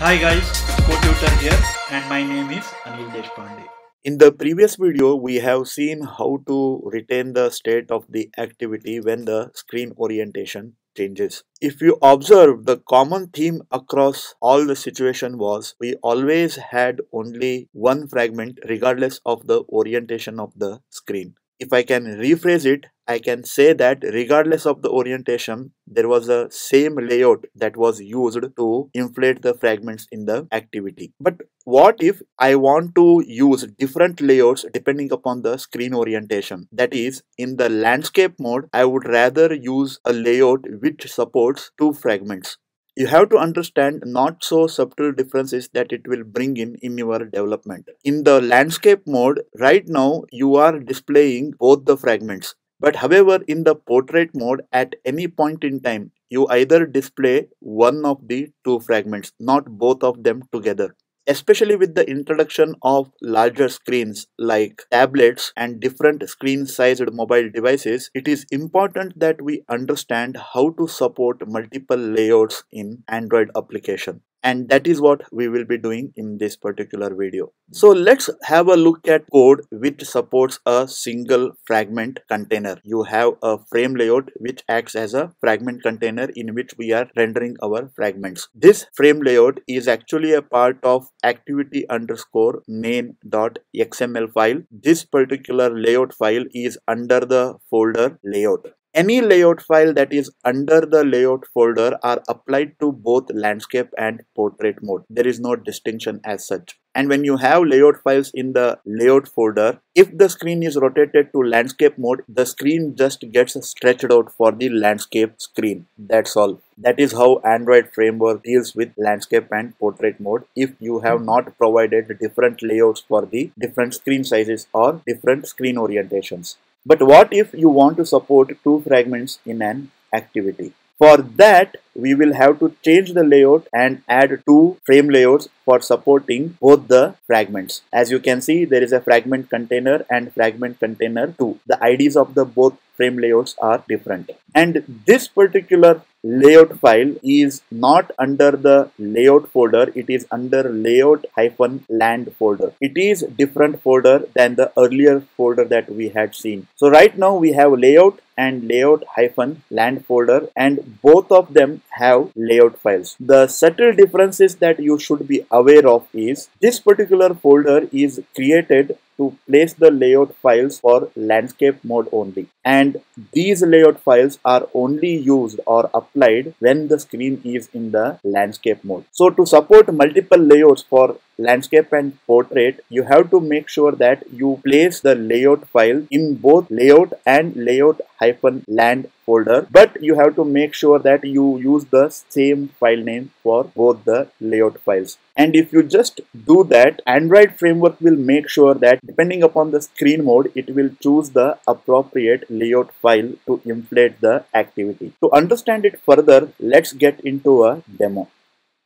Hi guys, Codetutor here and my name is Anil Deshpande. In the previous video, we have seen how to retain the state of the activity when the screen orientation changes. If you observe the common theme across all the situation was we always had only one fragment regardless of the orientation of the screen. If I can rephrase it, I can say that regardless of the orientation, there was a same layout that was used to inflate the fragments in the activity. But what if I want to use different layouts depending upon the screen orientation? That is, in the landscape mode, I would rather use a layout which supports two fragments you have to understand not so subtle differences that it will bring in in your development. In the landscape mode, right now you are displaying both the fragments. But however, in the portrait mode, at any point in time, you either display one of the two fragments, not both of them together. Especially with the introduction of larger screens like tablets and different screen sized mobile devices, it is important that we understand how to support multiple layouts in Android application and that is what we will be doing in this particular video. So let's have a look at code which supports a single fragment container. You have a frame layout which acts as a fragment container in which we are rendering our fragments. This frame layout is actually a part of activity underscore main.xml file. This particular layout file is under the folder layout. Any layout file that is under the layout folder are applied to both landscape and portrait mode. There is no distinction as such. And when you have layout files in the layout folder, if the screen is rotated to landscape mode, the screen just gets stretched out for the landscape screen. That's all. That is how Android framework deals with landscape and portrait mode if you have not provided different layouts for the different screen sizes or different screen orientations. But what if you want to support two fragments in an activity? For that, we will have to change the layout and add two frame layouts for supporting both the fragments. As you can see, there is a fragment container and fragment container 2. The IDs of the both frame layouts are different. And this particular layout file is not under the layout folder. It is under layout hyphen land folder. It is different folder than the earlier folder that we had seen. So right now we have layout and layout hyphen land folder and both of them have layout files. The subtle differences that you should be aware of is this particular folder is created to place the layout files for landscape mode only and these layout files are only used or applied when the screen is in the landscape mode. So to support multiple layouts for landscape and portrait, you have to make sure that you place the layout file in both layout and layout hyphen land folder. But you have to make sure that you use the same file name for both the layout files. And if you just do that android framework will make sure that depending upon the screen mode it will choose the appropriate layout file to inflate the activity. To understand it further let's get into a demo.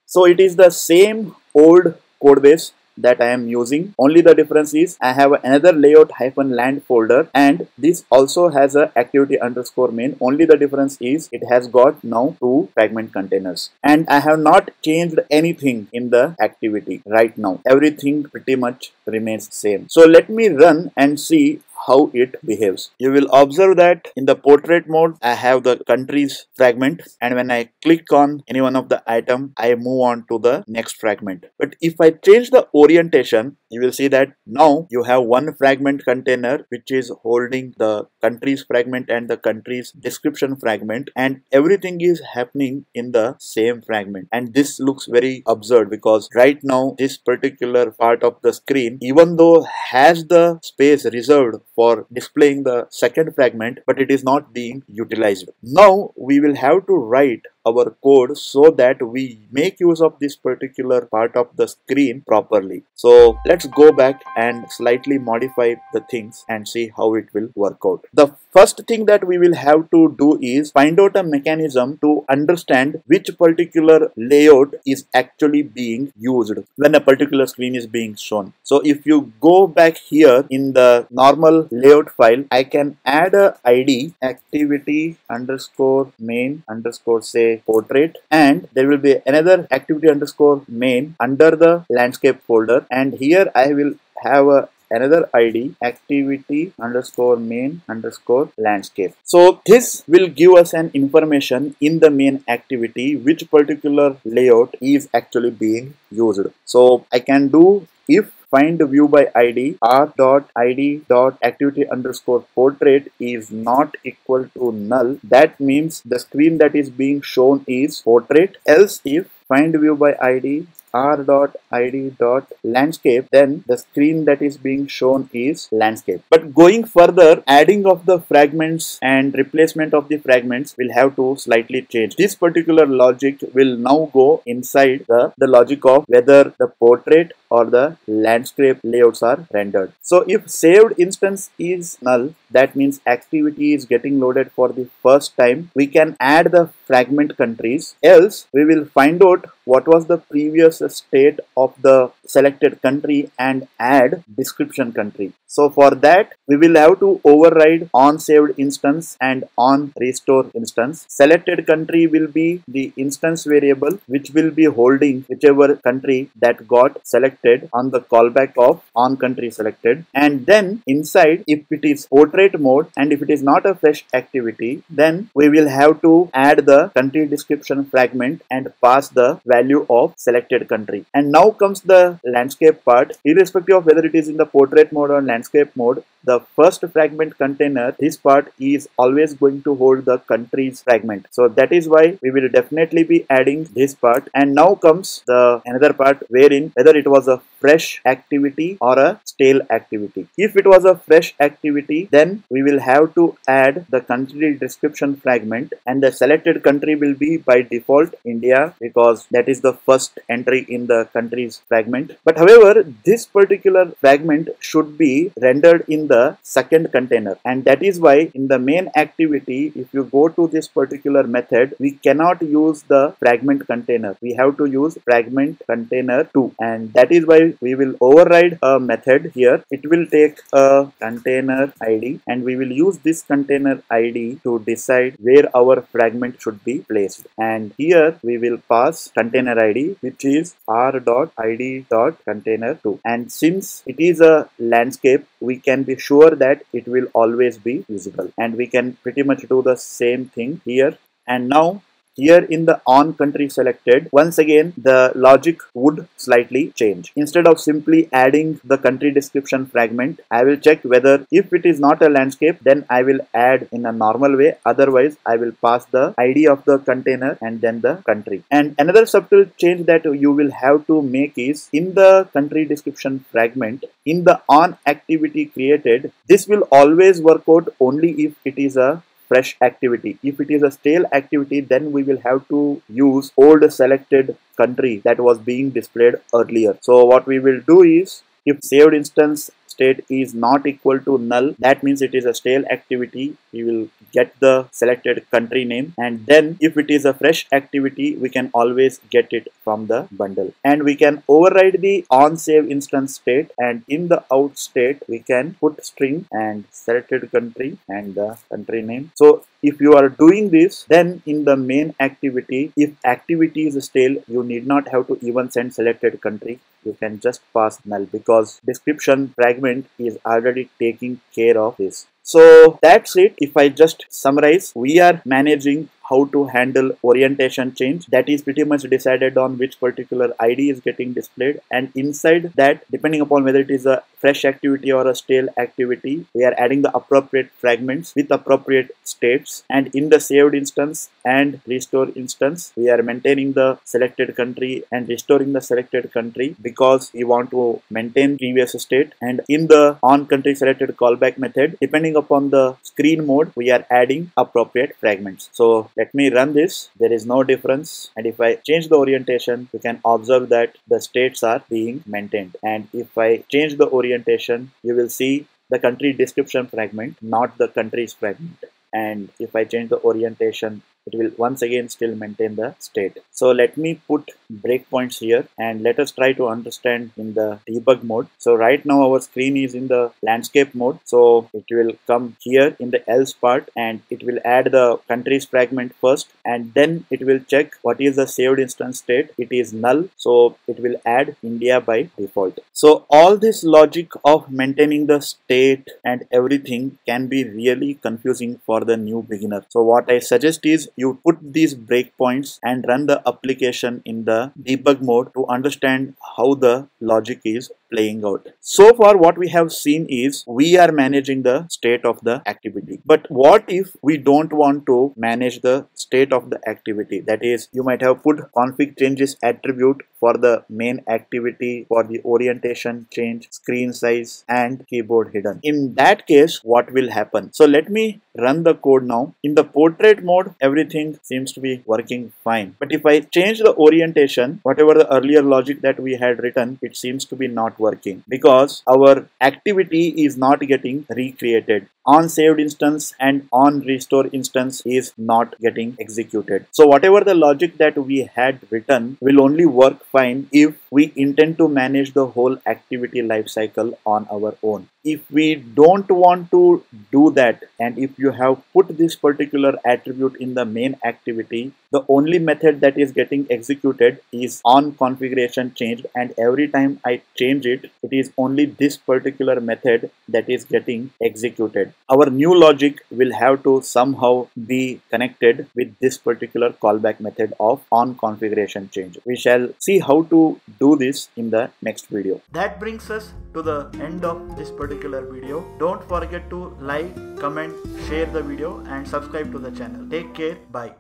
So it is the same old code base that I am using. Only the difference is I have another layout hyphen land folder and this also has a activity underscore main. Only the difference is it has got now two fragment containers and I have not changed anything in the activity right now. Everything pretty much remains same. So let me run and see how it behaves. You will observe that in the portrait mode, I have the countries fragment and when I click on any one of the item, I move on to the next fragment. But if I change the orientation, you will see that now you have one fragment container which is holding the countries fragment and the countries description fragment and everything is happening in the same fragment and this looks very absurd because right now this particular part of the screen even though has the space reserved for displaying the second fragment but it is not being utilized. Now we will have to write our code so that we make use of this particular part of the screen properly. So let's go back and slightly modify the things and see how it will work out. The first thing that we will have to do is find out a mechanism to understand which particular layout is actually being used when a particular screen is being shown. So if you go back here in the normal layout file, I can add a ID activity underscore main underscore say portrait and there will be another activity underscore main under the landscape folder. And here I will have a another id activity underscore main underscore landscape. So this will give us an information in the main activity which particular layout is actually being used. So i can do if find view by id r dot id dot activity underscore portrait is not equal to null. That means the screen that is being shown is portrait. Else if find view by id r.id.landscape then the screen that is being shown is landscape. But going further adding of the fragments and replacement of the fragments will have to slightly change. This particular logic will now go inside the, the logic of whether the portrait or the landscape layouts are rendered. So if saved instance is null that means activity is getting loaded for the first time we can add the fragment countries else we will find out what was the previous state of the selected country and add description country. So for that we will have to override on saved instance and on restore instance. Selected country will be the instance variable which will be holding whichever country that got selected on the callback of on country selected and then inside if it is portrait mode and if it is not a fresh activity then we will have to add the country description fragment and pass the value of selected country. And now comes the landscape part. Irrespective of whether it is in the portrait mode or landscape mode the first fragment container this part is always going to hold the country's fragment. So that is why we will definitely be adding this part. And now comes the another part wherein whether it was a fresh activity or a stale activity. If it was a fresh activity then we will have to add the country description fragment and the selected country will be by default India because that is the first entry in the countries fragment. But however this particular fragment should be rendered in the second container. And that is why in the main activity if you go to this particular method we cannot use the fragment container. We have to use fragment container 2 and that is why we will override a method here. It will take a container id and we will use this container id to decide where our fragment should be placed. And here we will pass container id which is r dot id dot container 2 and since it is a landscape we can be sure that it will always be visible and we can pretty much do the same thing here. And now here in the on country selected, once again the logic would slightly change. Instead of simply adding the country description fragment, I will check whether if it is not a landscape, then I will add in a normal way. Otherwise, I will pass the ID of the container and then the country. And another subtle change that you will have to make is in the country description fragment, in the on activity created, this will always work out only if it is a fresh activity. If it is a stale activity, then we will have to use old selected country that was being displayed earlier. So what we will do is if saved instance state is not equal to null that means it is a stale activity. We will get the selected country name and then if it is a fresh activity we can always get it from the bundle. And we can override the on save instance state and in the out state we can put string and selected country and the country name. So if you are doing this then in the main activity if activity is stale you need not have to even send selected country. You can just pass null because description fragment is already taking care of this. So that's it. If i just summarize we are managing how to handle orientation change. That is pretty much decided on which particular ID is getting displayed. And inside that depending upon whether it is a fresh activity or a stale activity we are adding the appropriate fragments with appropriate states. And in the saved instance and restore instance we are maintaining the selected country and restoring the selected country because we want to maintain previous state. And in the on country selected callback method depending upon the screen mode we are adding appropriate fragments. So let me run this. There is no difference. And if I change the orientation, you can observe that the states are being maintained. And if I change the orientation, you will see the country description fragment, not the countries fragment. And if I change the orientation it will once again still maintain the state. So let me put breakpoints here and let us try to understand in the debug mode. So right now our screen is in the landscape mode. So it will come here in the else part and it will add the countries fragment first and then it will check what is the saved instance state. It is null. So it will add India by default. So all this logic of maintaining the state and everything can be really confusing for the new beginner. So what I suggest is you put these breakpoints and run the application in the debug mode to understand how the logic is playing out. So far what we have seen is we are managing the state of the activity. But what if we don't want to manage the state of the activity? That is you might have put config changes attribute for the main activity for the orientation change, screen size and keyboard hidden. In that case what will happen? So let me run the code now. In the portrait mode everything seems to be working fine. But if I change the orientation whatever the earlier logic that we had written it seems to be not working because our activity is not getting recreated on saved instance and on restore instance is not getting executed. So whatever the logic that we had written will only work fine if we intend to manage the whole activity lifecycle on our own. If we don't want to do that and if you have put this particular attribute in the main activity, the only method that is getting executed is on configuration changed and every time I change it, it is only this particular method that is getting executed our new logic will have to somehow be connected with this particular callback method of on configuration change. We shall see how to do this in the next video. That brings us to the end of this particular video. Don't forget to like, comment, share the video and subscribe to the channel. Take care. Bye.